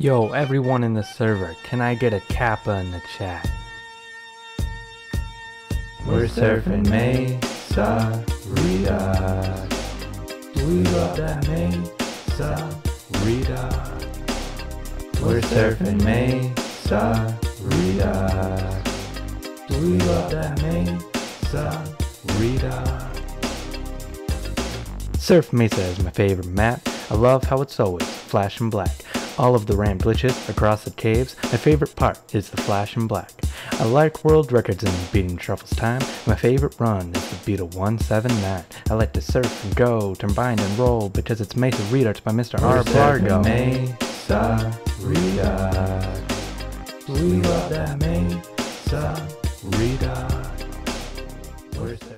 Yo, everyone in the server, can I get a Kappa in the chat? We're surfing Mesa Redux. We love that Mesa Redux. We're surfing Mesa Redux. We love that Mesa Redux. Surf Mesa is my favorite map. I love how it's always flashing black. All of the ramp glitches across the caves, my favorite part is the flash in black. I like world records in beating Truffle's time. My favorite run is the Beetle 179. I like to surf and go, turn bind and roll because it's Mesa Retards by Mr. R. Blargo. Mesa Redux. We love that Mesa surfing